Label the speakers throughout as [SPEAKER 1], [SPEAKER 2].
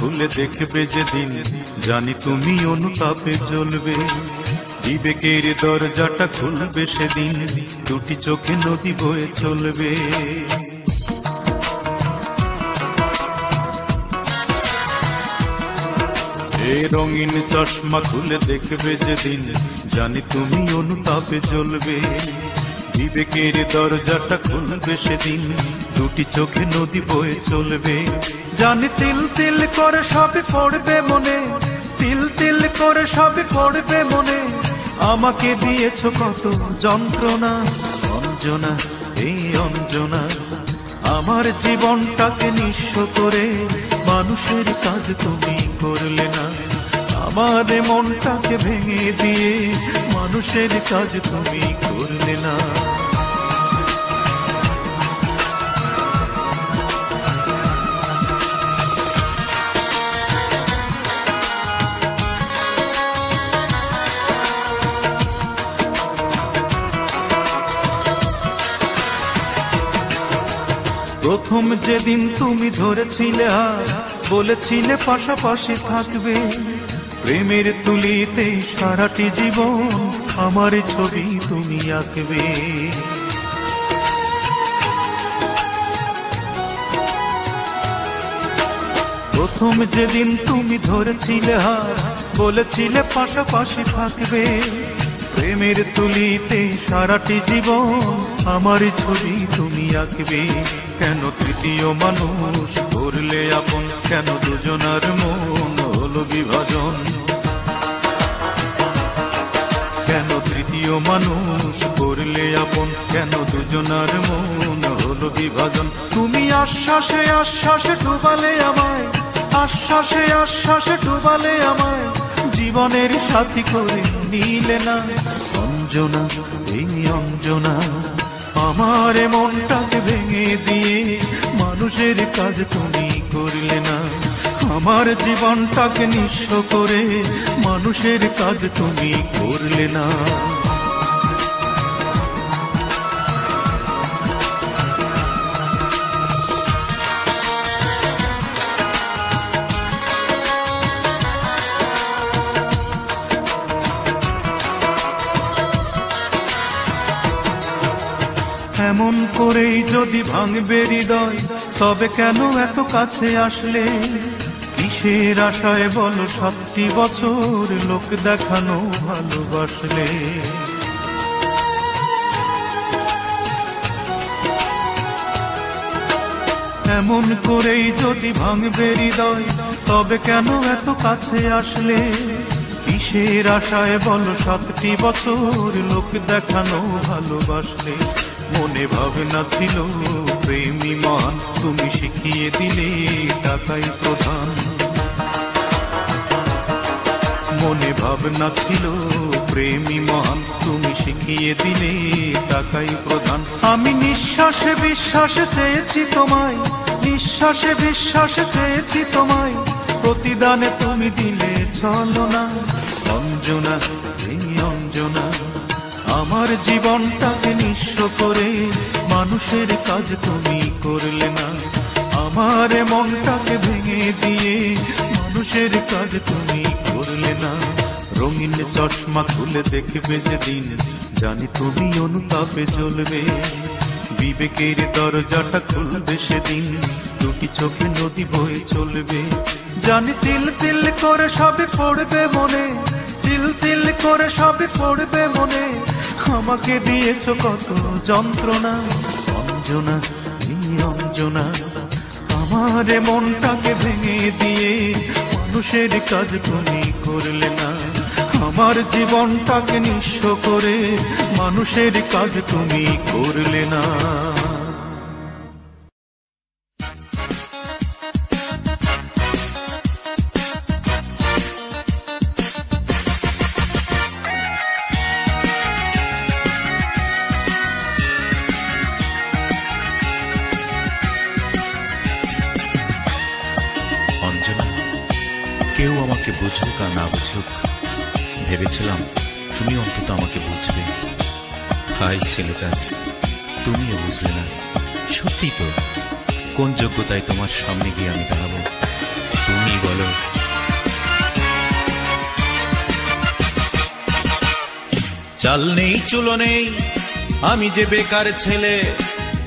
[SPEAKER 1] খুলে দেখবে যেদিন, জানি তুমি অনুতাপে জ্বলবে। বিবেকের দরজাটা খুলবে সেদিন, দুটি চোখে নদী বয়ে চলবে। এ রঙিন চশমা খুলে দেখবে যেদিন, জানি তুমি অনুতাপে জ্বলবে। বিবেকের দরজাটা খুলবে সেদিন, দুটি চোখে নদী বয়ে চলবে। জানি তিল তিল করে সবে পড়বে মনে, তিল তিল করে সবে পড়বে মনে। আমাকে দিয়েছ কত যন্ত্রণা, অঞ্জনা, এই অঞ্জনা। আমার জীবনটাকে নিঃস্ব করে মানুষের কাজ তুমি করলে না। আমার মনটাকে ভেঙে দিয়ে মানুষের কাজ তুমি করলে না। প্রথম যেদিন তুমি ধরেছিলে বলেছিলে পাশাপাশি থাকবে। প্রেমের তুলিতে সারাটি জীবন আমার ছবি তুমি আঁকবে। প্রথম যেদিন তুমি ধরেছিলে হার বলেছিলে পাশাপাশি থাকবে। প্রেমের তুলিতে সারাটি জীবন আমার ছবি তুমি আঁকবে। কেন তৃতীয় মানুষ, করলে আপন কেন দুজনার মন হলো বিভাজন? কেন তৃতীয় মানুষ, করলে আপন কেন দুজনার মন হলো বিভাজন? তুমি আশ্বাসে আশ্বাসে ডুবালে আমায়, আশ্বাসে আশ্বাসে ডুবালে আমায়, জীবনের সাথী করে নিলে না। অঞ্জনা, এই অঞ্জনা, আমার মনটাকে ভেঙে দিয়ে মানুষের কাজ তুমি করলে না। আমার জীবনটাকে নিঃস্ব করে মানুষের কাজ তুমি করলে না। করেই যদি ভাঙবে হৃদয়, তবে কেন এত কাছে আসলে? কিসের আশায় বলো, সাতটি বছর লোক দেখানো ভালোবাসলে? এমন করেই যদি ভাঙবে হৃদয়, তবে কেন এত কাছে আসলে? কিসের আশায় বলো, সাতটি বছর লোক দেখানো ভালোবাসলে? মনে ভাবনা ছিল, প্রেমী মান তুমি শিখিয়ে দিলে তাকাই প্রধান। মনে ভাবনা ছিল, প্রেমী মহান তুমি শিখিয়ে দিলে টাকাই প্রধান। আমি নিঃশ্বাসে বিশ্বাসে চেয়েছি তোমায়, নিঃশ্বাসে বিশ্বাসে চেয়েছি তোমায়। প্রতিদানে তুমি দিলে চলো না অঞ্জনা অঞ্জনা। আমার জীবনটাকে করে, মানুষের কাজ তুমি করলে না। আমার মনটাকে ভেঙে দিয়ে, মানুষের কাজ তুমি করলে না। রঙিন চশমা খুলে দেখবে যেদিন, জানি তুমি অনুতাপে জ্বলবে। বিবেকের দরজাটা খুলবে সেদিন, দুটি চোখে নদী বয়ে চলবে। জানি তিল তিল করে সবে পড়বে মনে, তিল তিল করে সবে পড়বে মনে। আমাকে দিয়েছ কত যন্ত্রণা, অঞ্জনা অঞ্জনা আমার মনটাকে ভেঙে দিয়ে মানুষের কাজ তুমি করলে না। আমার জীবনটাকে নিঃস্ব করে মানুষের কাজ তুমি করলে না।
[SPEAKER 2] ভেবেছিলাম তুমি অন্তত আমাকে বুঝবে। হাই ছেলেদাস তুমিও বুঝলে না। সত্যি তো, কোন যোগ্যতায় তোমার সামনে গিয়ে আমি দাঁড়াবো? তুমি বলো। চাল নেই, চুলো নেই, আমি যে বেকার ছেলে,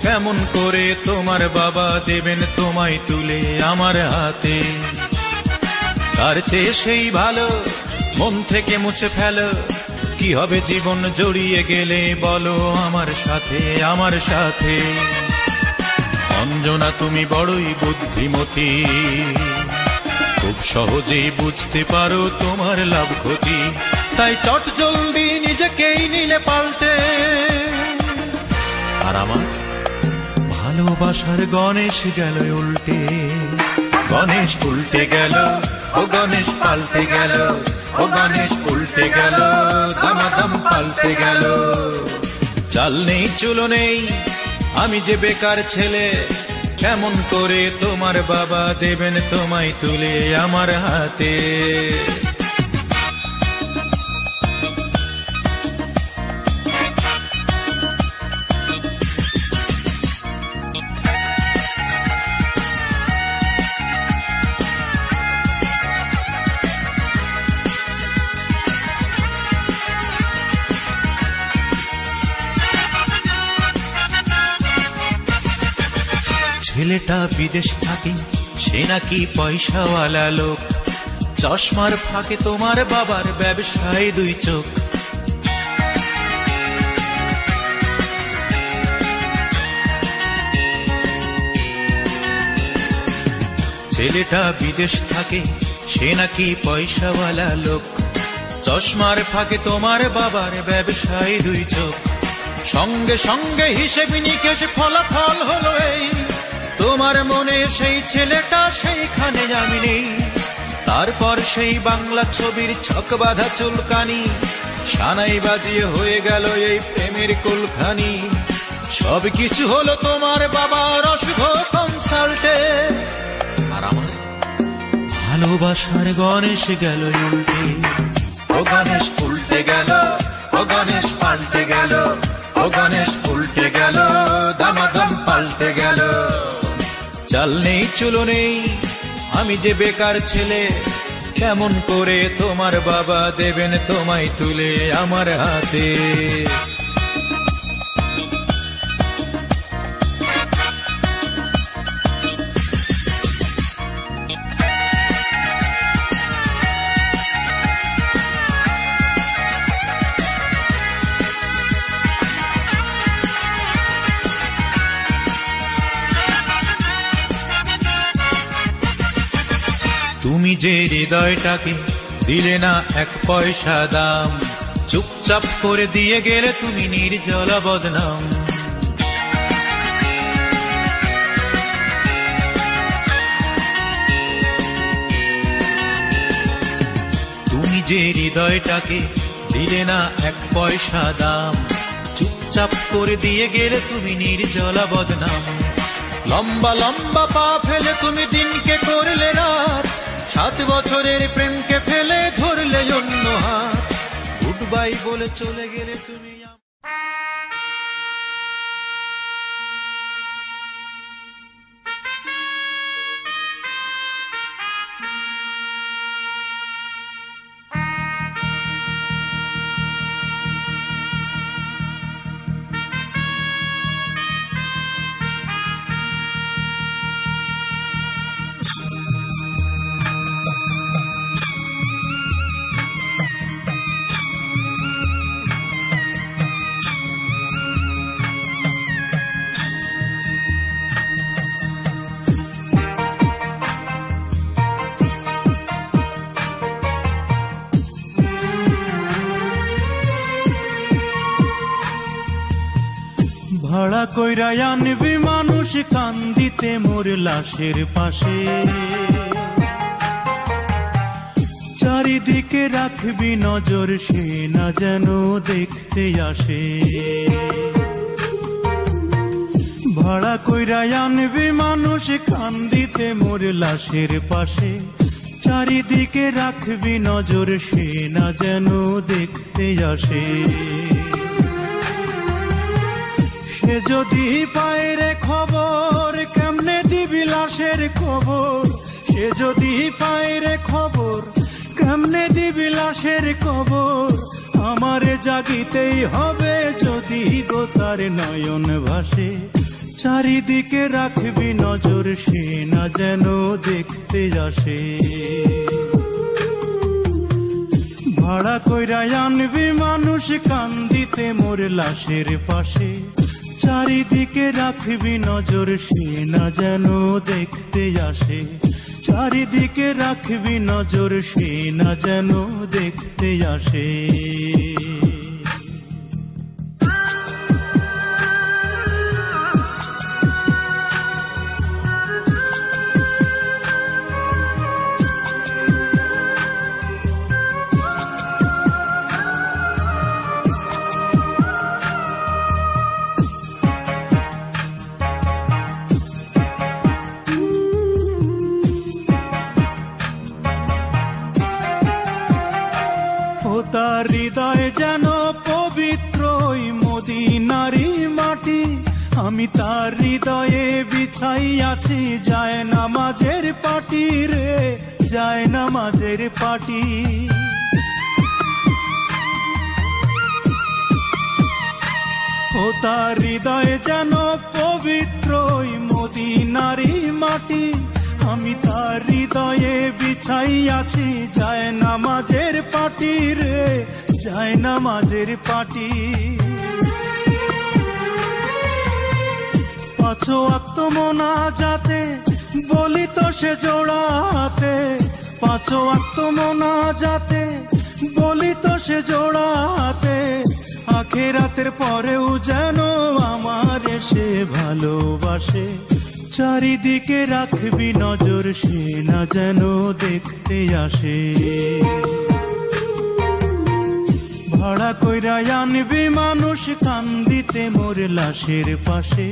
[SPEAKER 2] কেমন করে তোমার বাবা দেবেন তোমায় তুলে আমার হাতে? তার চেয়ে সেই ভালো মন থেকে মুছে ফেলো। কি হবে জীবন জড়িয়ে গেলে বলো আমার সাথে আমার সাথে। অঞ্জনা, তুমি বড়ই বুদ্ধিমতী। খুব সহজেই বুঝতে পারো তোমার লাভ ক্ষতি। তাই চট জলদি নিজেকেই নিলে পাল্টে। আর আমার ভালোবাসার গণেশ গেল উল্টে। গণেশ উল্টে গেল ও গণেশ পাল্টে গেল, ও গণেশ উল্টে গেল, দামাদাম পাল্টে গেল। চাল নেই, চুলো নেই, আমি যে বেকার ছেলে, কেমন করে তোমার বাবা দেবেন তোমায় তুলে আমার হাতে? বিদেশ থাকে, সে নাকি পয়সাওয়ালা লোক। চশমার ফাঁকে তোমার বাবার ব্যবসায় দুই চোখ। ছেলেটা বিদেশ থাকে, সে নাকি পয়সাওয়ালা লোক। চশমার ফাঁকে তোমার বাবার ব্যবসায় দুই চোখ। সঙ্গে সঙ্গে হিসেব নিকেশ ফলাফল হলো এই। তোমার মনে সেই ছেলেটা সেইখানে আমি নেই তারপর সেই বাংলা ছবির ছক বাঁধা চুলকানি, সানাই বাজিয়ে হয়ে গেল এই প্রেমের কুলখানি। সব কিছু হলো তোমার বাবার অশুভ কনসাল্টে। আর আমার ভালোবাসার গণেশ গেল ও গণেশ উল্টে গেল চাল নেই, চুলো নেই। আমি যে বেকার ছেলে, কেমন করে তোমার বাবা দেবেন তোমায় তুলে আমার হাতে? তুমি যে হৃদয়টাকে দিলে না এক পয়সা দাম। চুপচাপ করে দিয়ে গেলে তুমি নির্জলা বদনাম। তুমি যে হৃদয়টাকে দিলে না এক পয়সা দাম। চুপচাপ করে দিয়ে গেলে তুমি নির্জলা বদনাম। লম্বা লম্বা পা ফেলে তুমি দিনকে করলে রাত। সাত বছরের প্রেমকে ফেলে ধরলে অন্য হাত। গুড বাই বলে চলে গেলে তুমি
[SPEAKER 1] কইরা আনবি মানুষ কান্দিতে মোর লাশের পাশে। চারিদিকে রাখবি নজর, সে না যেন দেখতে আসে। ভাড়া কইরা আনবি মানুষ কান্দিতে মোর লাশের পাশে। চারিদিকে রাখবি নজর, সে না যেন দেখতে আসে। সে যদি পায় রে খবর, কেমনে দিবি লাশের খবর সে যদি পায় রে খবর, কেমনে দিবি লাশের খবর আমারে জাগিতেই হবে যদি গো তার নয়ন ভাসে। চারিদিকে রাখবি নজর, সে না যেন দেখতে আসে। ভাড়া কইরা আনবি মানুষ কান্দিতে মোর লাশের পাশে। চারিদিকে রাখবি নজর, সে না যেন দেখতে আসে। চারিদিকে রাখবি নজর, সে না যেন দেখতে আসে। নামাজের ও তার হৃদয় যেন পবিত্র ওই মদিনারি মাটি। আমি তার হৃদয়ে বিছাই আছি যায় নামাজের পাটি রে, যায় নামাজের পাটি। পাঁচো আত্মমনা যাতে বলি তো সে জোড়াতে। পাঁচো আত্মমনা যাতে বলি তো সে জোড়াতে আখেরাতের পরেও যেন আমার সে ভালোবাসে। চারিদিকে রাখবি নজর, সে না যেন দেখতে আসে। ভাড়া কইরা আনবি মানুষ কান্দিতে মোর লাশের পাশে।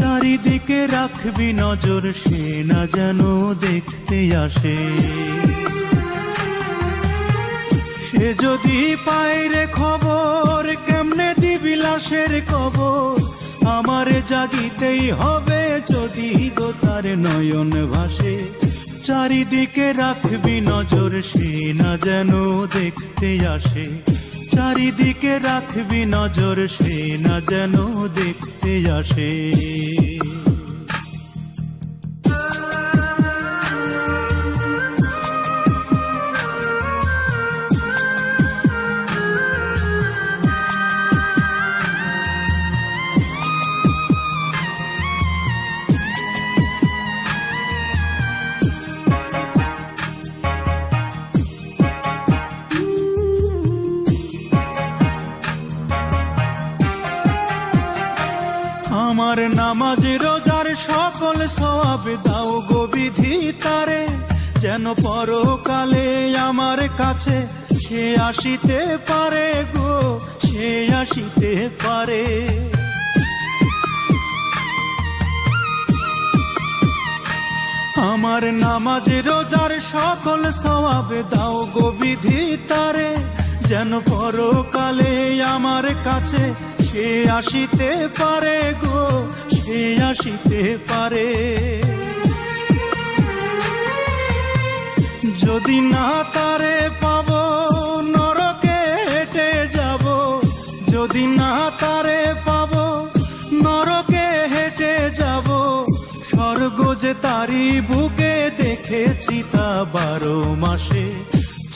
[SPEAKER 1] চারিদিকে রাখবি নজর, সে না যেন দেখতে আসে। সে যদি পায় রে খবর, কেমনে দিবি লাশের কবর? আমারে জাগিতেই হবে যদি গো তার নয়ন ভাসে। চারিদিকে রাখবি নজর, সে না যেন দেখতে আসে। চারিদিকে রাখবি নজর সে না যেন দেখতে আসে। আমার নামাজ রোজার সকল সব দাও গো তারে। যেন পরকালে আমার কাছে সে আসিতে পারে গো, সে আসিতে পারে। আমার নামাজ রোজার সকল সবাব দাও গো তারে। যেন পরকালে আমার কাছে সে আসিতে পারে গো, সে আসিতে পারে। যদি না তারে পাব, নরকে হেঁটে যাব। যদি না তারে পাব, নরকে হেঁটে যাব। স্বর্গ যে তারি বুকে দেখেছি তা বারো মাসে।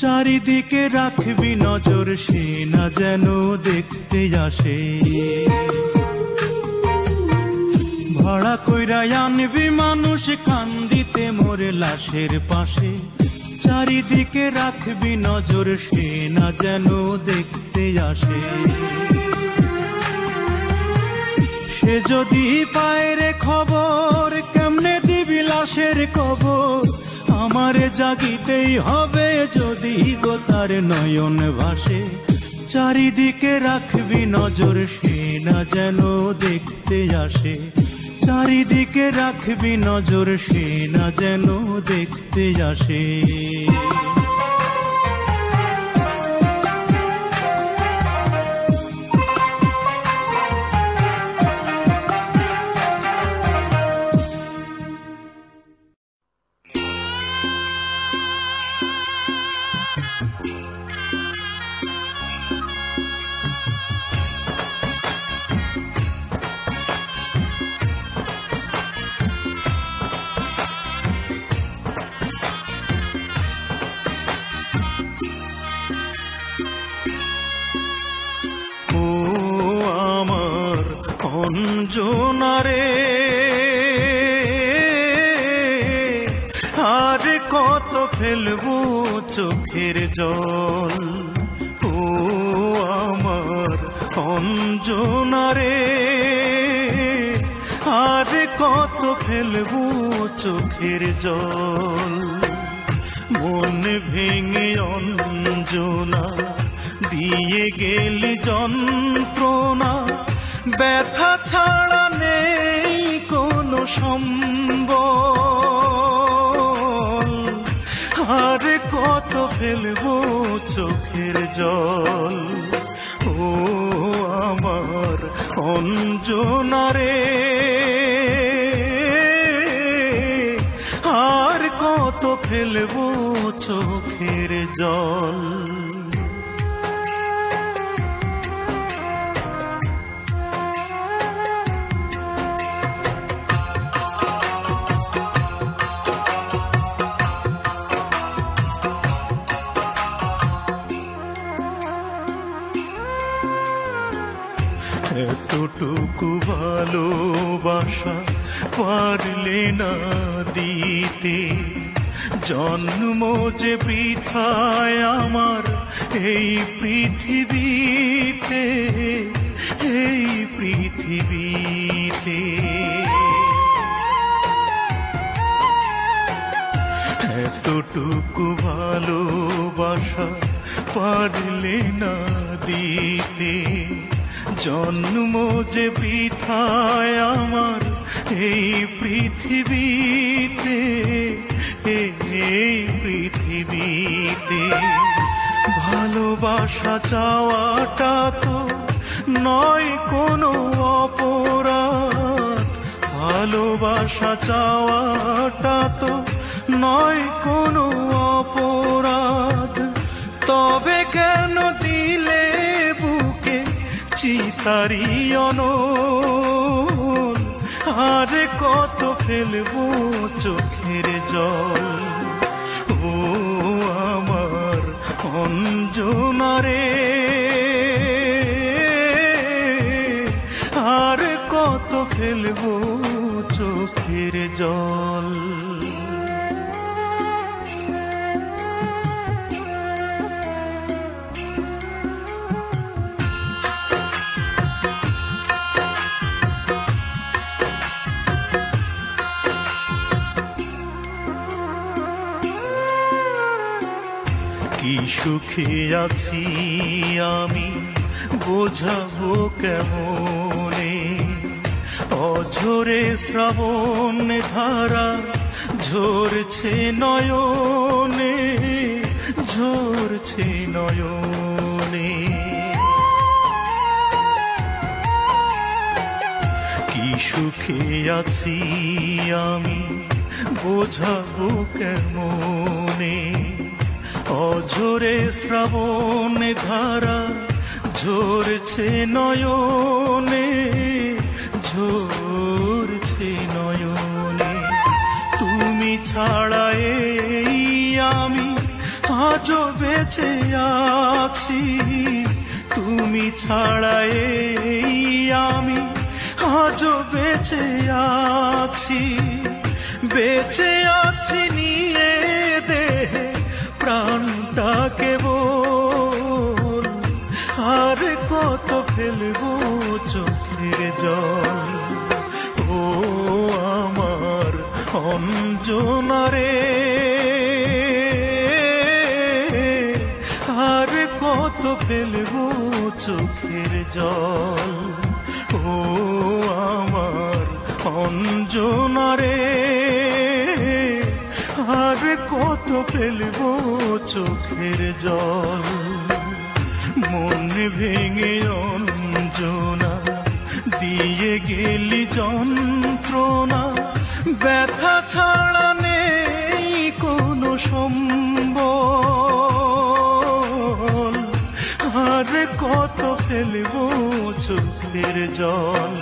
[SPEAKER 1] চারিদিকে রাখবি নজর, সে না যেন দেখতে আসে। ভাড়া কইরা আনবি মানুষ, কান্দিতে মোরে লাশের পাশে। চারিদিকে রাখবি নজর, সে না যেন দেখতে আসে। সে যদি পায় রে খবর, কেমনে দিবি লাশের খবর আমারে জাগিতেই হবে যদি গো তার নয়ন ভাসে। চারিদিকে রাখবি নজর, সে না যেন দেখতে আসে। চারিদিকে রাখবি নজর, সে না যেন দেখতে আসে। ফেলব চোখের জল। এতটুকু ভালোবাসা পারলে না দিতে জন্ম যে বৃথায় আমার এই পৃথিবীতে এই পৃথিবীতে। এতটুকু ভালোবাসা পারলে না দিতে, জন্ম যে বৃথায় আমার এই পৃথিবীতে এই পৃথিবীতে ভালোবাসা চাওয়াটা তো নয় কোনো অপরাধ। ভালোবাসা চাওয়াটা তো নয় কোনো অপরাধ। তবে কেন দিলে বুকে চিতারি আর কত ফেলব চোখের জল? অঞ্জনারে। আর কত ফেলব চোখের জল? সুখে আছি আমি, বোঝাবো কেমনে? অঝরে শ্রাবণ ধারা ঝরছে নয়নে ঝরছে নয়নে। কি সুখে আছি আমি, বোঝাবো কেমনে? অঝরে শ্রাবণ ধারা, ঝরছে নয়নে ঝরছে নয়নে। তুমি ছাড়া এই আমি আজও বেঁচে আছি। তুমি ছাড়া এই আমি আজও বেঁচে আছি। বেঁচে আছি ফেলব চোখের জল। ও আমার অঞ্জনারে, আর কত ফেলব চোখের জল? ও আমার অঞ্জনারে, আর কত ফেলব চোখের জল? মন ভেঙে অঞ্জনা, দিয়ে গেলি যন্ত্রণা। ব্যথা ছাড়া নেই কোনো সম্বল। আর কত ফেলব চোখের জল।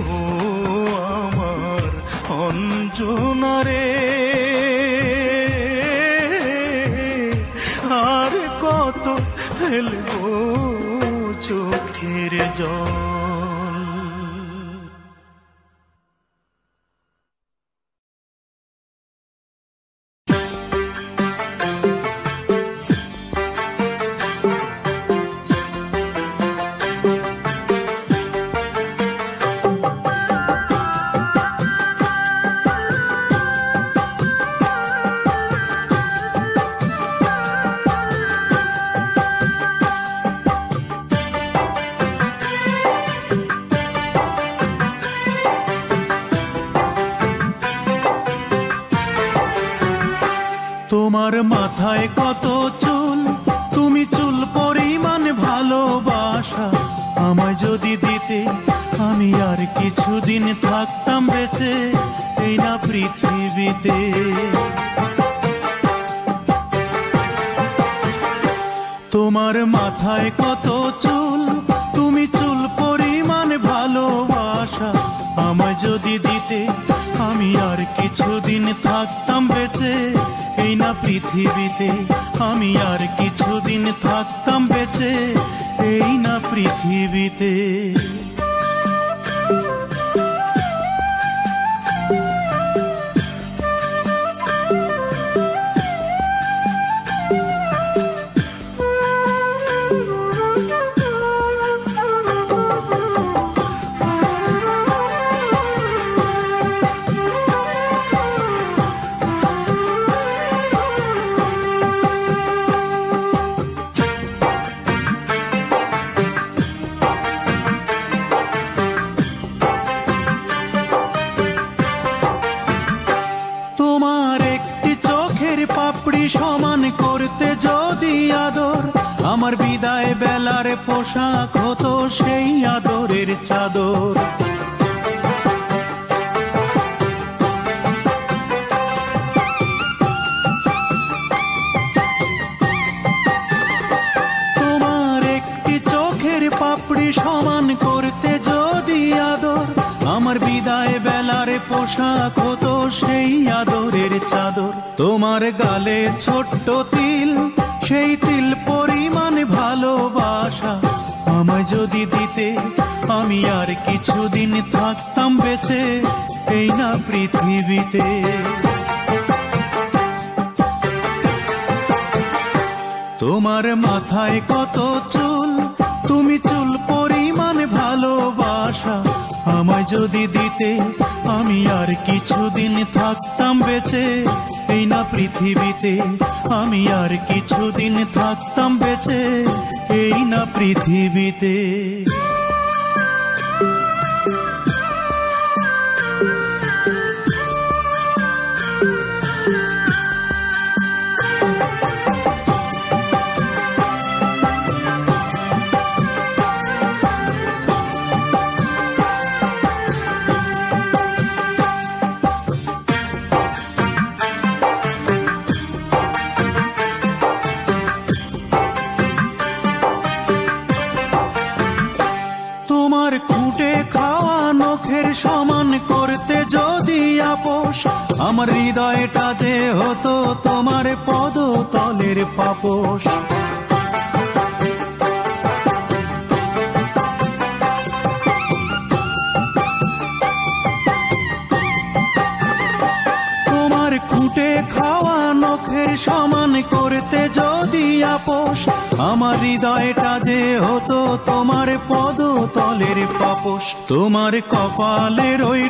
[SPEAKER 1] ও আমার অঞ্জনারে আর কত ফেলব চোখের তোমার কপালের ওই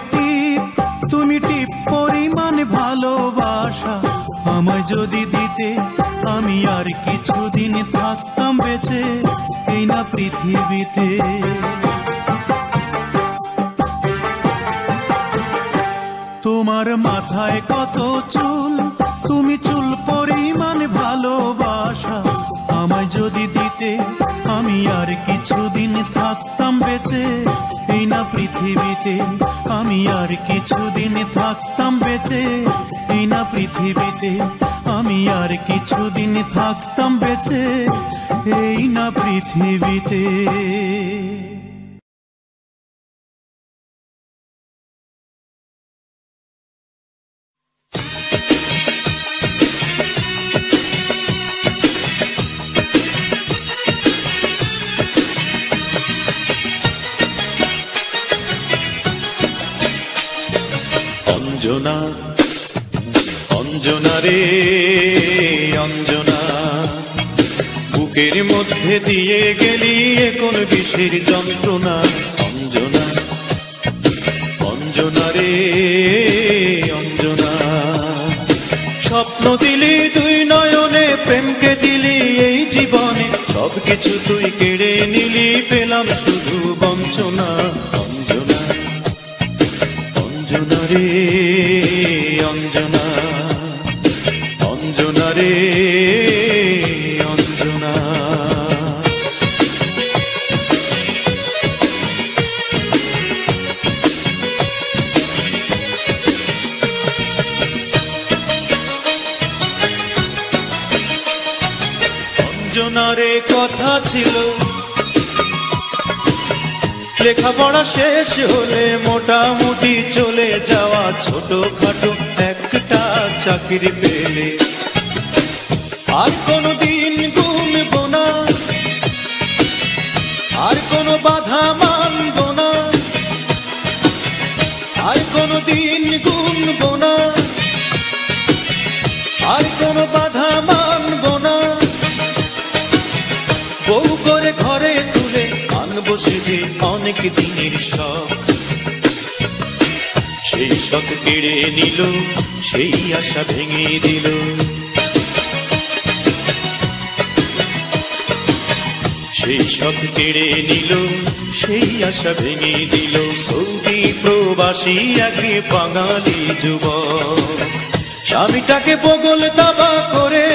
[SPEAKER 2] অঞ্জনা রে অঞ্জনা। বুকের মধ্যে দিয়ে গেলি কোন বিশের যন্ত্রণা, অঞ্জনা। অঞ্জনা রে অঞ্জনা। স্বপ্ন দিলি তুই নয়নে, প্রেমকে দিলি এই জীবনে। সব কিছু তুই কেড়ে নিলি, পেলাম শুধু বঞ্চনা, অঞ্জনা। অঞ্জনা রে অঞ্জনা। লেখাপড়া শেষ হলে মোটামুটি চলে যাওয়া ছোটখাটো একটা চাকরি পেলে। আর কোনো অনেক দিনের শখ। সেই শখ কেড়ে নিল, সেই আশা ভেঙে দিল। সেই শখ কেড়ে নিল, সেই আশা ভেঙে দিল। সৌদি প্রবাসী একে বাঙালি যুবক। স্বামীটাকে বগল দাবা করে,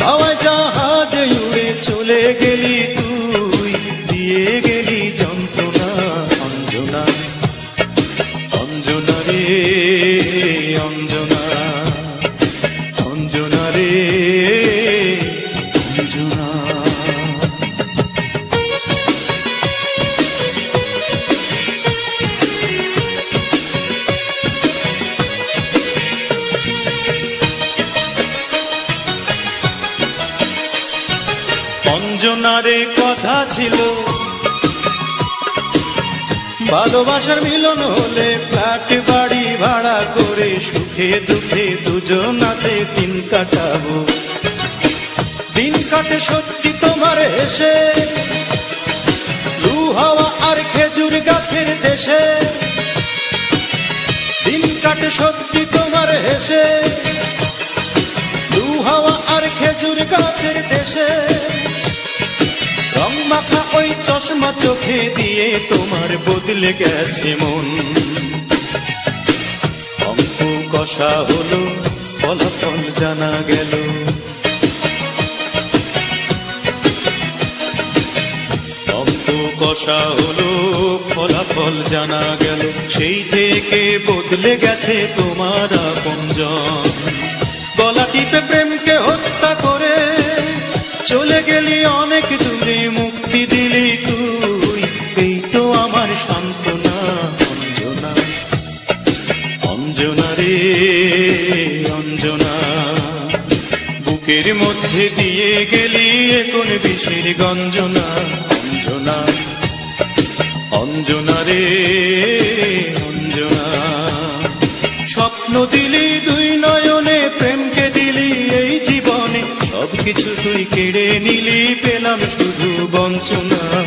[SPEAKER 2] হাওয়ায় জাহাজে উড়ে চলে গেলি। সুখে দুঃখে দুজনাতে দিন কাটাবো। দিন কাটে সত্যি তোমার এসে। লু হাওয়া আর খেজুর গাছের দেশে। দিন কাটে সত্যি তোমার হেসে লু হাওয়া আর খেজুর গাছের দেশে। রং মাখা ওই চশমা চোখে দিয়ে তোমার বদলে গেছে মন। কষা হলো ফলাফল জানা গেল। কষা হলো, ফলাফল জানা গেল। সেই থেকে বদলে গেছে তোমার আপনজন। গলা টিপে প্রেমকে হত্যা করে বুকের মধ্যে দিয়ে গেলি কোন বিষের গঞ্জনা, অঞ্জনা। অঞ্জনা রে, অঞ্জনা। স্বপ্ন দিলি দুই নয়নে, প্রেমকে দিলি এই জীবনে। সবকিছু তুই কেড়ে নিলি, পেলাম শুধু বঞ্চনা।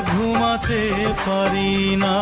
[SPEAKER 1] ঘুমাতে পারি না।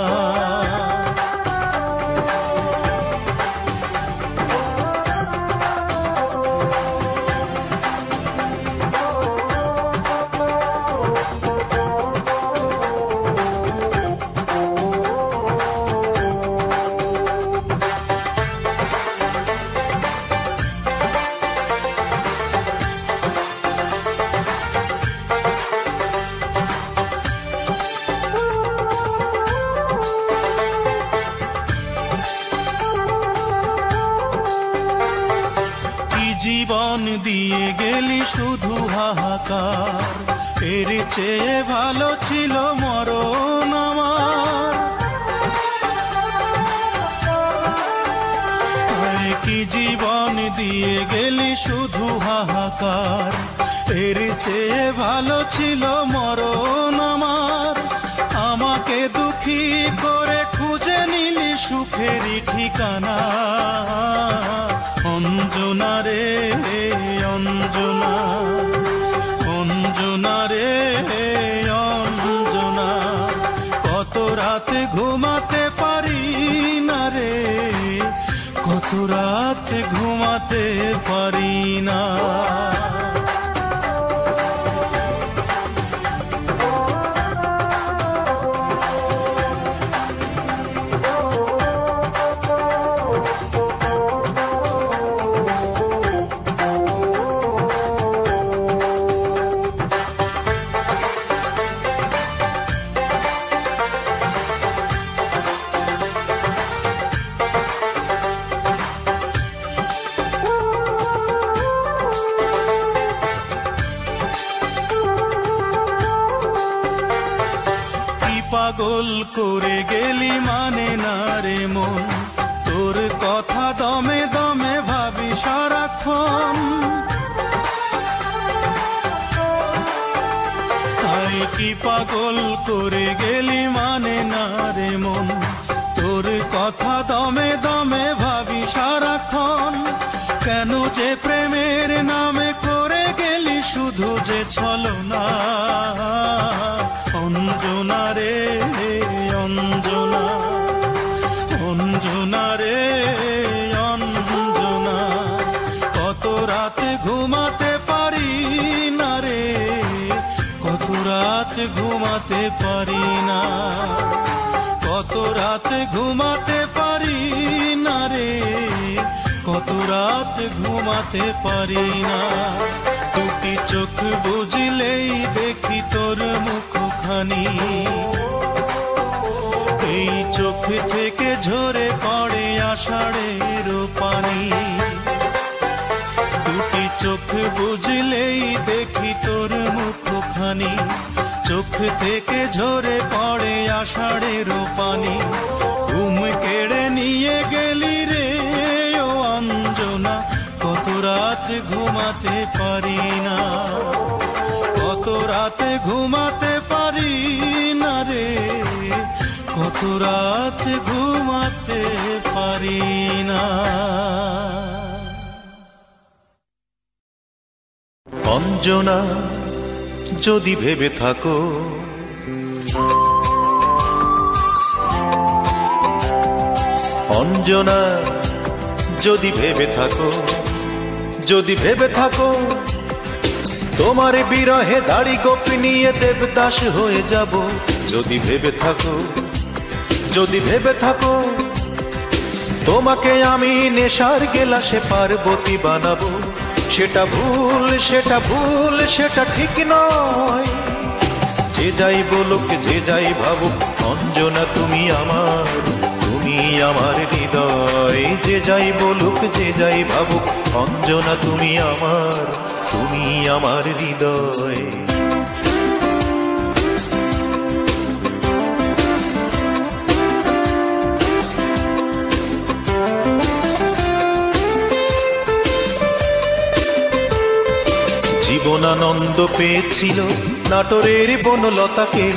[SPEAKER 1] চেয়ে ভালো ছিল মরণ আমার। আমাকে দুঃখী করে খুঁজে নিলি সুখেরই ঠিকানা। অঞ্জনা রে অঞ্জনা অঞ্জনা। পাগল করে গেলি মানে না রে মন? তোর কথা দমে দমে ভাবি সারাক্ষণ। তাই কি পাগল করে গেলি মানে না রে মন? তোর কথা দমে দমে ভাবি সারাক্ষণ। কেন যে প্রেমের রাত ঘুমাতে পারি না। দুটি চোখ বুঝলেই দেখি তোর মুখখানি। এই চোখ থেকে ঝরে পড়ে আষাঢ়ের পানি। দুটি চোখ বুঝলেই দেখি তোর মুখখানি। চোখ থেকে ঝরে পড়ে আষাঢ়ের পানি। ঘুম কেড়ে নিয়ে গেলি রাত ঘুমাতে পারি না। কত রাতে ঘুমাতে পারি না রে। কত রাত ঘুমাতে পারি না। অঞ্জনা, যদি ভেবে থাকো। অঞ্জনা, যদি ভেবে থাকো। যদি ভেবে থাকো, তোমার বিরহে দাড়ি গোপি নিয়ে দেবদাস হয়ে যাব। যদি ভেবে থাকো, যদি ভেবে থাকো, তোমাকে আমি নেশার গেলাসে পার্বতী বানাবো। সেটা ভুল সেটা ভুল, সেটা ঠিক নয়। যে যাই বলুক, যে যাই ভাবুক, অঞ্জনা তুমি আমার। আমার হৃদয়। যে যাই বলুক, যে যাই ভাবুক, অঞ্জনা তুমি আমার তুমি আমার হৃদয়। জীবনানন্দ পেয়েছিল নাটোরের বনলতাকে।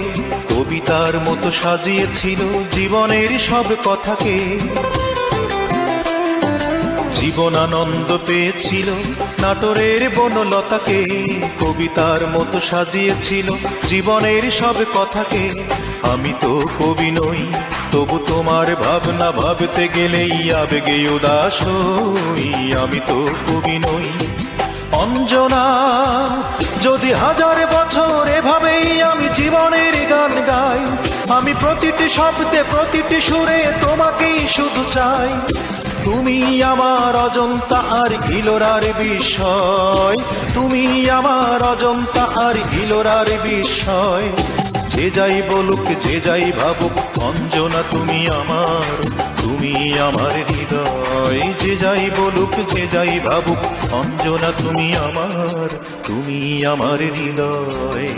[SPEAKER 1] কবিতার মতো সাজিয়েছিল জীবনের সব কথাকে। জীবনানন্দ পেয়েছিল নাটোরের বনলতাকে। কবিতার মতো সাজিয়েছিল জীবনের সব কথাকে। আমি তো কবি নই, তবু তোমার ভাবনা ভাবতে গেলেই আবেগে উদাস হই। আমি তো কবি নই, অঞ্জনা যদি হাজার বছর এভাবেই আমি জীবনের গান গাই, আমি প্রতিটি শব্দে, প্রতিটি সুরে তোমাকেই শুধু চাই। তুমি আমার অজন্তা আর গিলোরার বিষয় তুমি আমার অজন্তা আর গিলোরার বিষয় যে যাই বলুক, যে যাই ভাবুক, অঞ্জনা তুমি আমার তুমি আমার যাই বলুক, যে যাই ভাবুক, অঞ্জনা তুমি আমার তুমি আমার হৃদয়।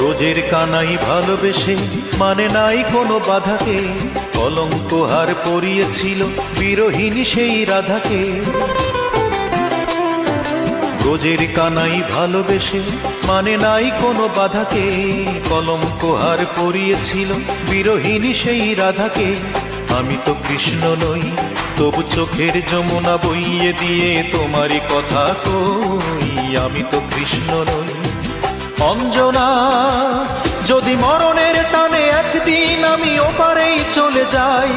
[SPEAKER 1] রোজের কানাই ভালোবেসে মানে নাই কোনো বাধাকে। কলঙ্ক হার পরিয়েছিল বিরোহিনী সেই রাধাকে। রোজের কানাই ভালোবেসে মানে নাই কোনো বাধাকে। কলঙ্ক হার পরিয়েছিল বিরোহিনী সেই রাধাকে। আমি তো কৃষ্ণ নই, তবু চোখের যমুনা বইয়ে দিয়ে তোমারই কথা কই। আমি তো কৃষ্ণ নই। অঞ্জনা, যদি মরণের টানে একদিন আমি ওপারেই চলে যাই,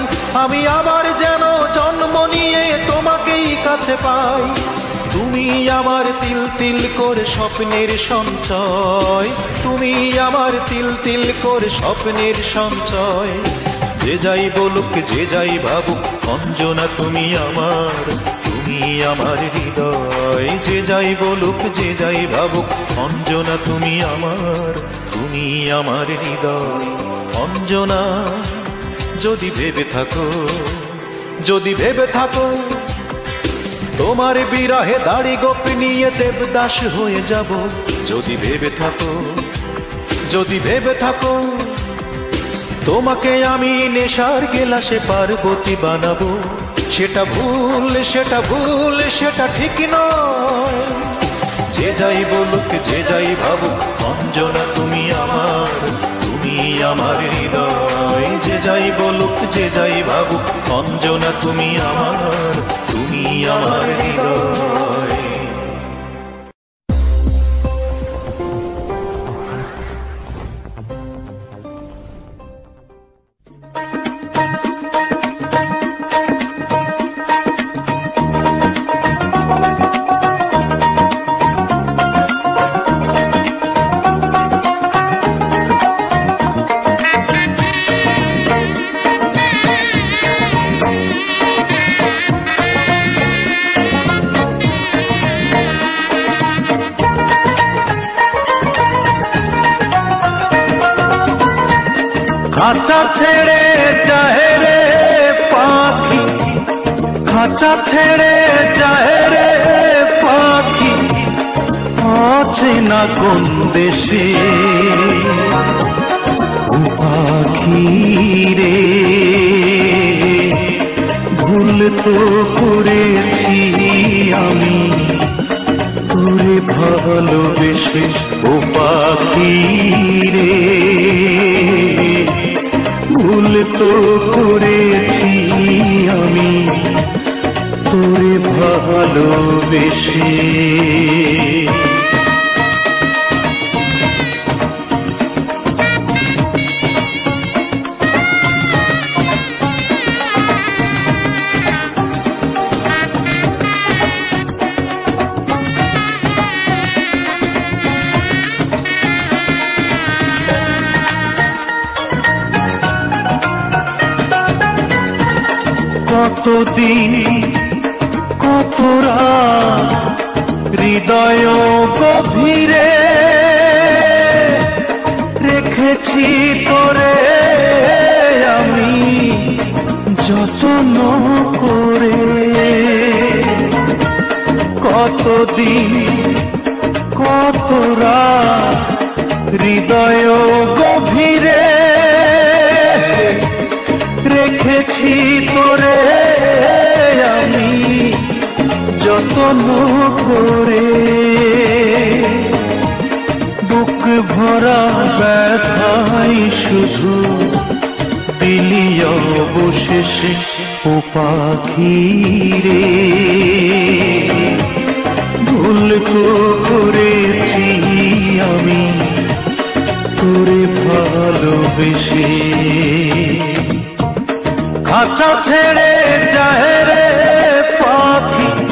[SPEAKER 1] আমি আবার যেন জন্ম নিয়ে তোমাকেই কাছে পাই। তুমি আমার তিল তিল করে স্বপ্নের সঞ্চয়। তুমি আমার তিল তিল করে স্বপ্নের সঞ্চয়। যে যাই বলুক, যে যাই ভাবুক, অঞ্জনা তুমি আমার তুমি আমার হৃদয়। যে যাই বলুক, যে যাই ভাবুক, অঞ্জনা তুমি আমার তুমি আমার হৃদয়। অঞ্জনা, যদি ভেবে থাকো, যদি ভেবে থাকো তোমার বিরহে দাড়ি গোপ নিয়ে দেবদাস হয়ে যাব। যদি ভেবে থাকো, যদি ভেবে থাকো, তোমাকে আমি নেশার গেলাসে পার্বতী বানাবো। সেটা ভুল সেটা ভুল, সেটা ঠিক নয়। যে যাই বলুক, যে যাই ভাবুক, অঞ্জনা তুমি আমার তুমি আমার হৃদয়। যে যাই বলুক, যে যাই ভাবুক, অঞ্জনা তুমি আমার। তুমি আমার হৃদয় ছেড়ে যায় রে পাখি। আছে না কোন দেশে। ও পাখি রে, ভুল তো করেছি আমি। তোরে ভালোবেসে ও পাখি রে, ভুল তো করেছি আমি। ভালোবেসে কতদিন কত রাত হৃদয় গভীরে রেখেছি তোরে আমি যত্ন করে। কতদিন, কত রাত হৃদয় গভীরে রেখেছি তোরে যত্ন করে। বুক ভরা ব্যথাই শুধু দিলি অবশেষে ও পাখি রে। ভুল করেছি আমি, তোরে ভালোবেসে। খাঁচা ছেড়ে যায় রে পাখি।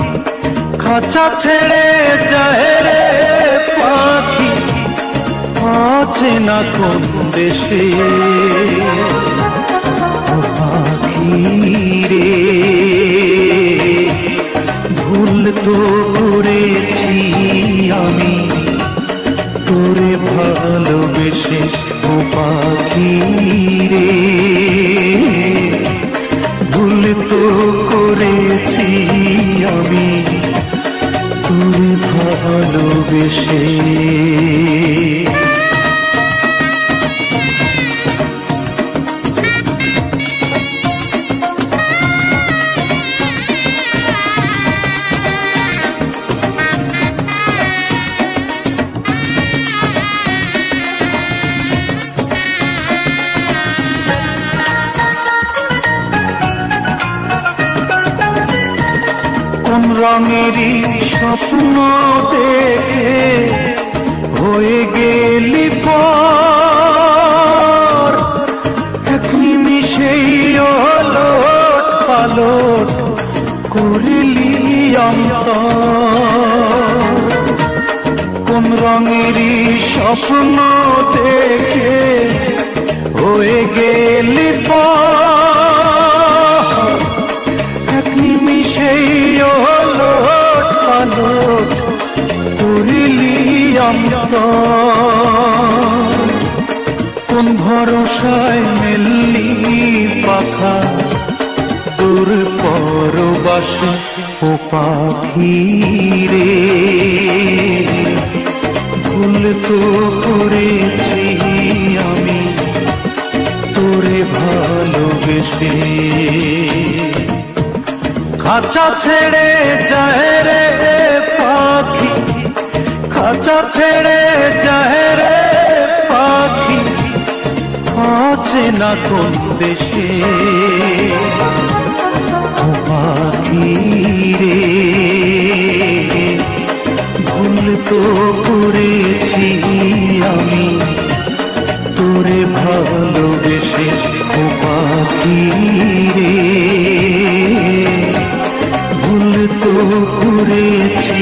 [SPEAKER 1] খাঁচা ছেড়ে যায় রে পাখি। আছে না কোন দেশে? পাখি রে, ভুল তো করেছি আমি। তোরে ভালোবেসে ও পাখি রে, ভুল তো করেছি আমি। ভালোবেসে। রঙেরই স্বপ্ন দেখে হয়ে গেলি পর। এক নিমিষেই ওলট পালট করিলি অন্তর। কোন রঙেরই স্বপ্ন দেখে হয়ে গেলি পর। অন্তর কোন ভরসায় মেললি পাখা, দূর পরবাসে ও পাখি রে। ভুল তো করেছি আমি, তোরে ভালোবেসে। খাঁচা ছেড়ে যায় রে পাখি খাঁচা ছেড়ে যায় রে পাখি। আছে না কোন দেশে? পাখি রে, ভুল তো করেছি আমি। তোরে ভালোবেসে ও পাখি রে, ভুল তো করেছি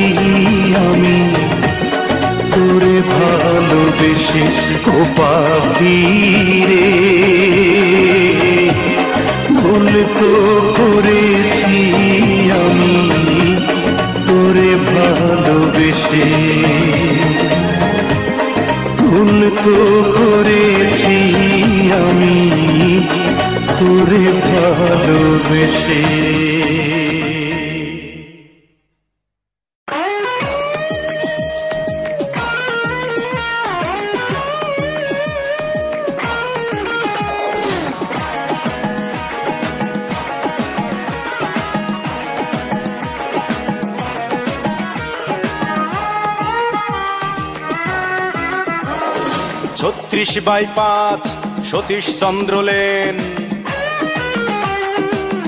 [SPEAKER 1] আমি। ভালোবেসে পাখি রে ভুল তো করেছি আমি, তোরে ভালোবেসে। ভুল তো করেছি আমি, তোরে ভালোবেসে।
[SPEAKER 3] পাঁচ সতীশ চন্দ্র লেন।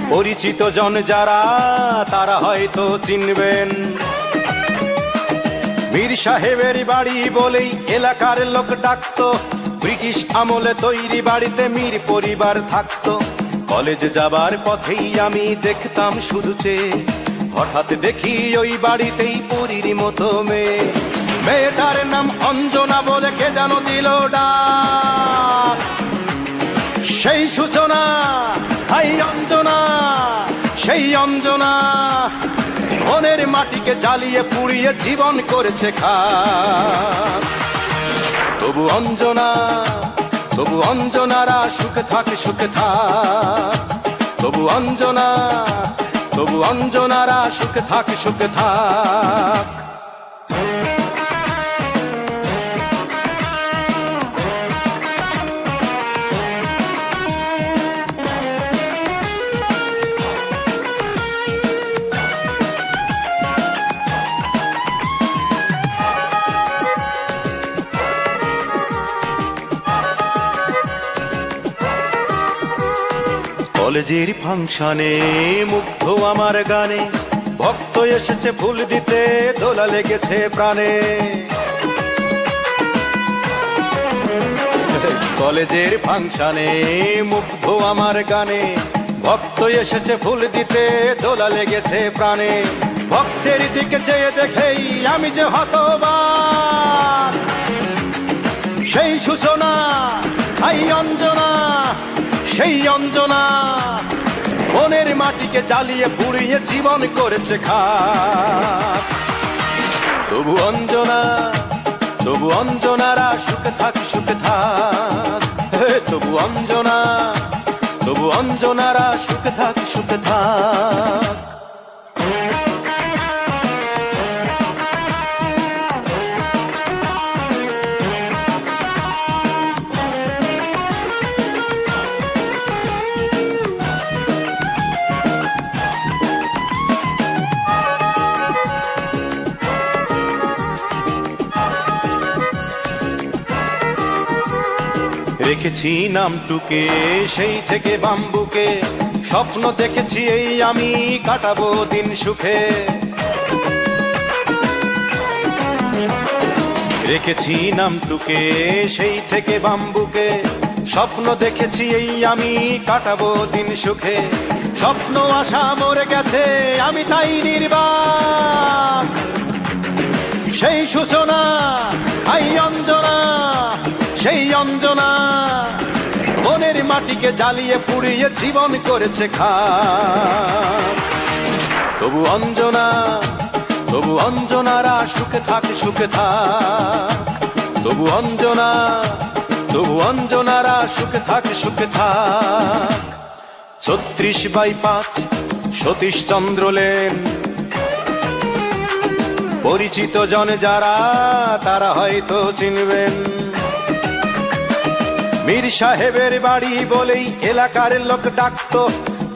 [SPEAKER 3] পরিচিত জন যারা, তারা হয়তো চিনবেন। মীর সাহেবের বাড়ি বলেই এলাকার লোক ডাকতো। ব্রিটিশ আমলে তৈরি বাড়িতে মীর পরিবার থাকতো। কলেজ যাবার পথেই আমি দেখতাম শুধু চেয়ে। হঠাৎ দেখি ওই বাড়িতেই পরীর মতো মেয়ে। মেয়েটার নাম অঞ্জনা বলে কে যেন দিল ডাক সেই সূচনা, হাই অঞ্জনা, সেই অঞ্জনা। মনের মাটিকে জ্বালিয়ে পুড়িয়ে জীবন করেছে খা। তবু অঞ্জনা, তবু অঞ্জনারা সুখে থাকে, সুখে থাক তবু অঞ্জনা, তবু অঞ্জনারা সুখে থাকে, সুখে থাক কলেজের ফাংশনে মুগ্ধ আমার গানে। ভক্ত এসেছে ফুল দিতে, দোলা লেগেছে প্রাণে। কলেজের ফাংশনে মুগ্ধ আমার গানে। ভক্ত এসেছে ফুল দিতে, দোলা লেগেছে প্রাণে। ভক্তের দিকে চেয়ে দেখেই আমি যে হতবাক। সেই সূচনা অঞ্জনা সেই অঞ্জনা মনের মাটিকে জ্বালিয়ে পুড়িয়ে জীবন করেছে খা তবু অঞ্জনা, তবু অঞ্জনারা সুখে থাক সুখে থাক। তবু অঞ্জনা, তবু অঞ্জনারা সুখে থাক সুখে থাক। রেখেছি নামটুকে, সেই থেকে বাম্বুকে। স্বপ্ন দেখেছি এই আমি কাটাবো দিন সুখে। রেখেছি নামটুকে, সেই থেকে বাম্বুকে। স্বপ্ন দেখেছি এই আমি কাটাবো দিন সুখে। স্বপ্ন, আশা মরে গেছে, আমি তাই নির্বাক। সেই সূচনা, আই অঞ্জনা সেই অঞ্জনা মনের মাটিকে জ্বালিয়ে পুড়িয়ে জীবন করেছে খা। তবু অঞ্জনা, তবু অঞ্জনারা সুখে থাক সুখে থাক। তবু অঞ্জনা, তবু অঞ্জনারা সুখে থাক সুখে থাক। ছত্রিশ বাই পাঁচ, সতীশ চন্দ্র লেন। পরিচিত জন যারা, তারা হয়তো চিনবেন। মীর সাহেবের বাড়ি বলেই এলাকার লোক ডাকতো।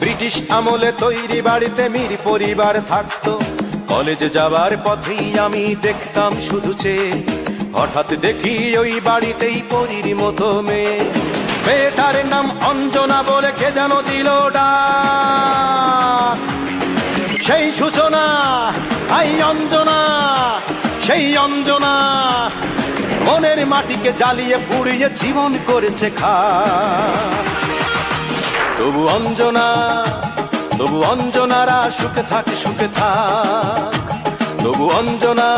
[SPEAKER 3] ব্রিটিশ আমলে তৈরি বাড়িতে মীর পরিবার থাকতো। কলেজে যাবার পথেই আমি দেখতাম শুধু চেয়ে হঠাৎ দেখি ওই বাড়িতেই পরির মতো মেয়ে। মেয়েটার নাম অঞ্জনা বলে কে যেন দিল সেই সূচনা, আই অঞ্জনা, সেই অঞ্জনা। মনের মাটিকে জ্বালিয়ে পুড়িয়ে জীবন করেছে খা তবু অঞ্জনা, তবু অঞ্জনারা সুখে থাকে, সুখে থাক। তবু অঞ্জনা,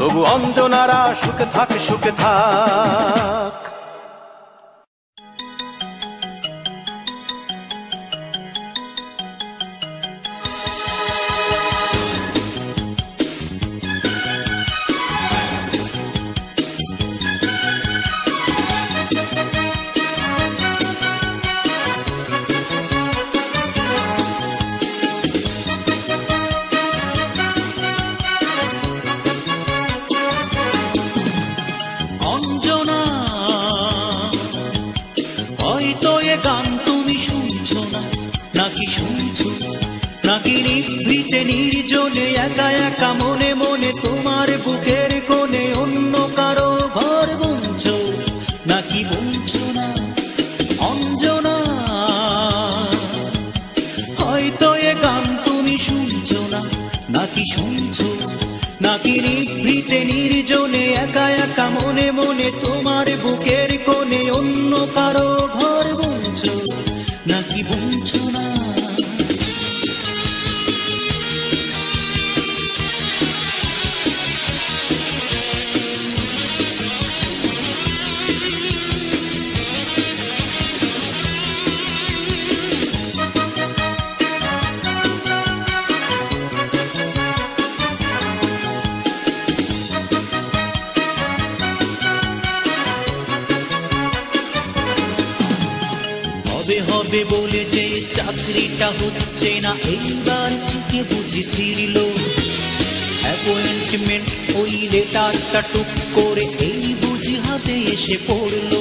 [SPEAKER 3] তবু অঞ্জনারা সুখে থাকে, সুখে থাক।
[SPEAKER 2] তোমার বুকের কোণে অন্য কারও ঘর বুনছো? নাকি বুনছো না? অঞ্জনা? হয়তো এ গান তুমি শুনছো না। নাকি শুনছো? নাকি নিভৃতে নির্জনে একা একা মনে মনে তোমার বুকের কোণে অন্য কারও ঘর বুনছো? হচ্ছে না এইবার থেকে বুঝেছিল। অ্যাপয়েন্টমেন্ট ওই লেটারটা টুক করে এই বুঝি হাতে এসে পড়ল।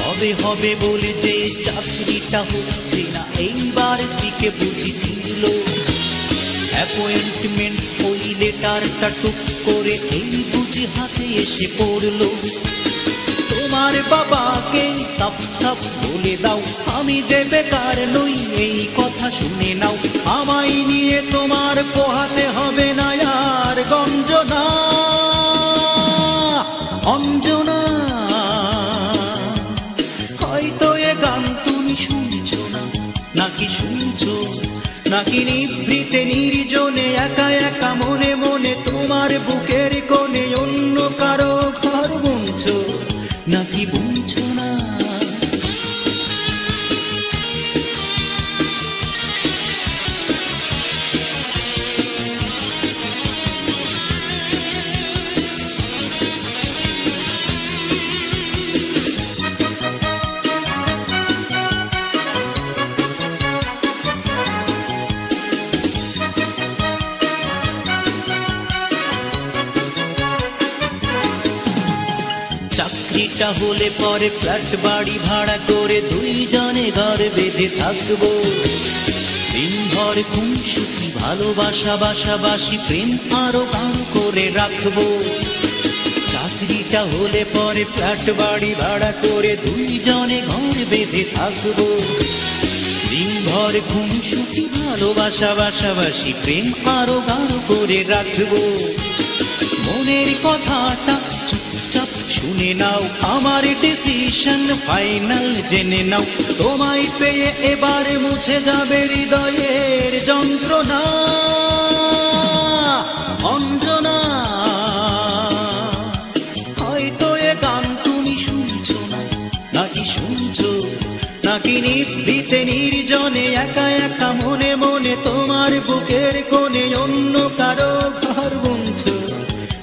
[SPEAKER 2] হবে হবে বলে যে চাকরিটা হচ্ছে না, এইবার থেকে বুঝেছিল। অ্যাপয়েন্টমেন্ট ওই লেটারটা টুক করে এই বুঝি হাতে এসে পড়ল। তোমার বাবাকে সাপ সাপ বলে দাও। আমি যে বেকার নই, এই কথা শুনে নাও। আমায় নিয়ে তোমার পোহাতে হবে না আর গঞ্জনা। অঞ্জনা, হয়তো এ না। নাকি শুনছো? নাকি নিভৃতে নির্জনে একা একা মনে মনে তোমার বুকের
[SPEAKER 4] হলে পরে ফ্ল্যাট বাড়ি ভাড়া করে দুইজনে ঘর বেঁধে থাকব। দিনভর খুনসুটি ভালোবাসা বাসাবাসি, প্রেম আরও গাঢ় করে রাখব। চাকরিটা হলে পরে ফ্ল্যাট বাড়ি ভাড়া করে দুইজনে ঘর বেঁধে থাকব। দিনভর খুনসুটি ভালোবাসা বাসাবাসি, প্রেম আরও গাঢ় করে রাখব। মনের কথাটা শুনে নাও, আমার ডিসিশন ফাইনাল জেনে নাও। তোমায় পেয়ে এবারে মুছে যাবে হৃদয়ের যন্ত্রণা। অঞ্জনা, হয়তো এ শুনছো না, নাকি শুনছো? নাকি নিভৃতে নির্জনে একা একা মনে মনে তোমার বুকের কোণে অন্য কারও ঘর বুনছো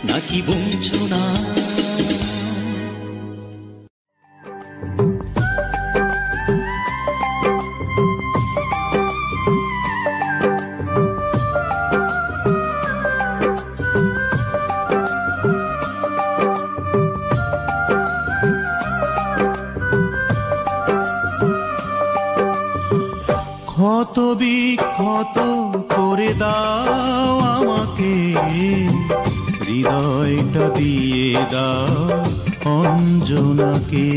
[SPEAKER 4] নাকি বুনছো না?
[SPEAKER 1] ক্ষত বিক্ষত করে দাও আমাকে। হৃদয়টা দিয়ে দাও অঞ্জনাকে।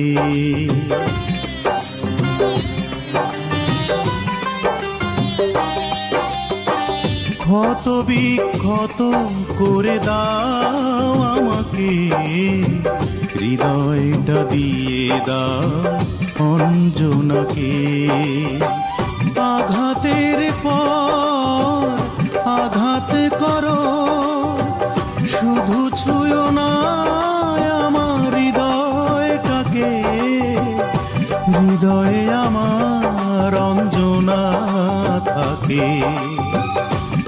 [SPEAKER 1] ক্ষত বিক্ষত করে দাও আমাকে। হৃদয়টা দিয়ে দাও অঞ্জনাকে। আঘাতের পর আঘাত করো। শুধু ছুঁয়ো না আমার হৃদয়টাকে। হৃদয়ে আমার অঞ্জনা থাকে।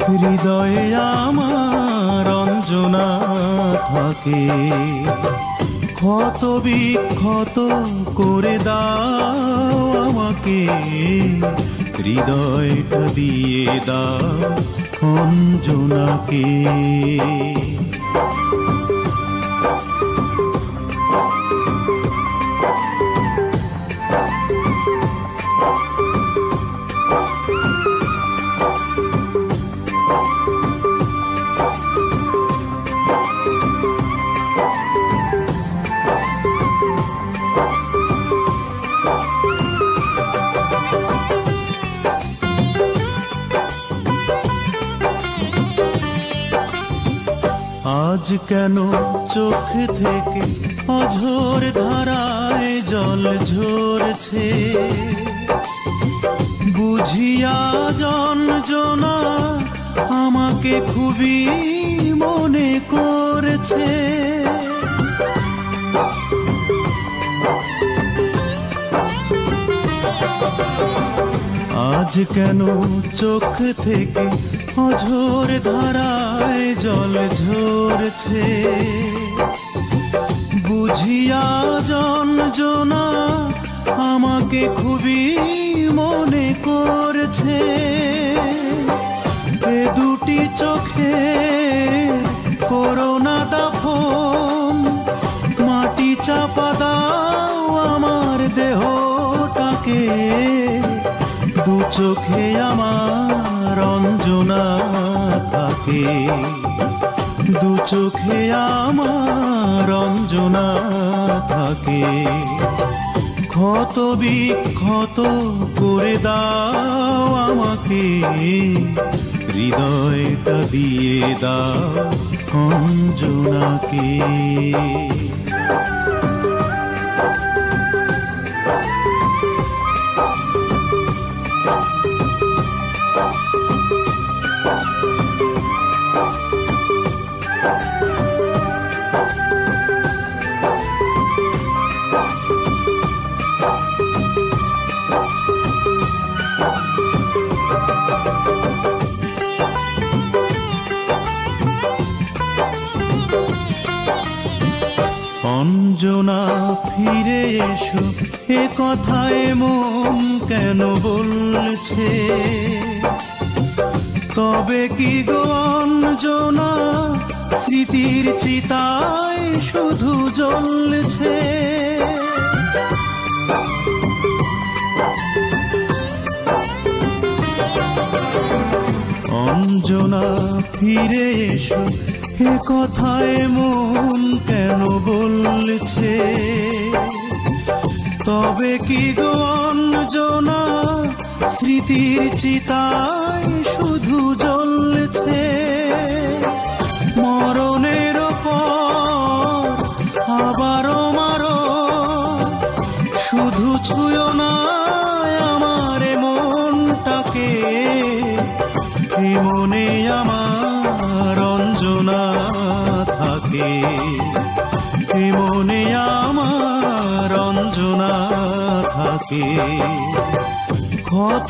[SPEAKER 1] হৃদয়ে আমার অঞ্জনা থাকে। ক্ষত বিক্ষত করে দাও আমাকে। হৃদয়টা দিয়ে দাও অঞ্জনাকে। কেন চোখ থেকে অঝোর ধারায় জল ঝরছে? বুঝিয়া জনা আমাকে খুবই মনে করছে। আজ কেন চোখ থেকে অঝোর ধারায় জল ঝরছে? বুঝিয়া জনা আমাকে খুবই মনে করছে। এ দুটি চোখে চোখে আমার রঞ্জনা থাকে। ক্ষত বিক্ষত করে দাও আমাকে হৃদয়টা দিয়ে দাও অঞ্জনাকে। তবে কি গো অঞ্জনা? স্মৃতির চিতায় শুধু জ্বলছে। অঞ্জনা, ফিরে এসো হে কথায় মন কেন বলছে? তবে কি গো অঞ্জনা স্মৃতির চিতায় শুধু জ্বলছে।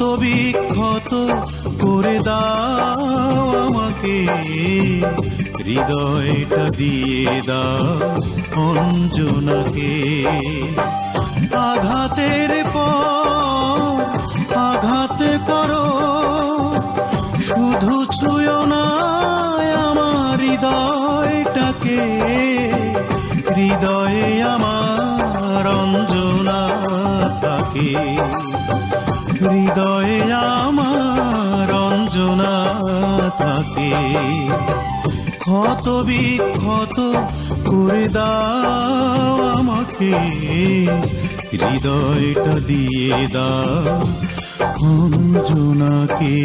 [SPEAKER 1] ক্ষত বিক্ষত করে দাও আমাকে। হৃদয়টা দিয়ে দাও অঞ্জনাকে। আঘাতের পর ক্ষত বিক্ষত করে দাও আমাকে। হৃদয়টা দিয়ে দাও অঞ্জনাকে।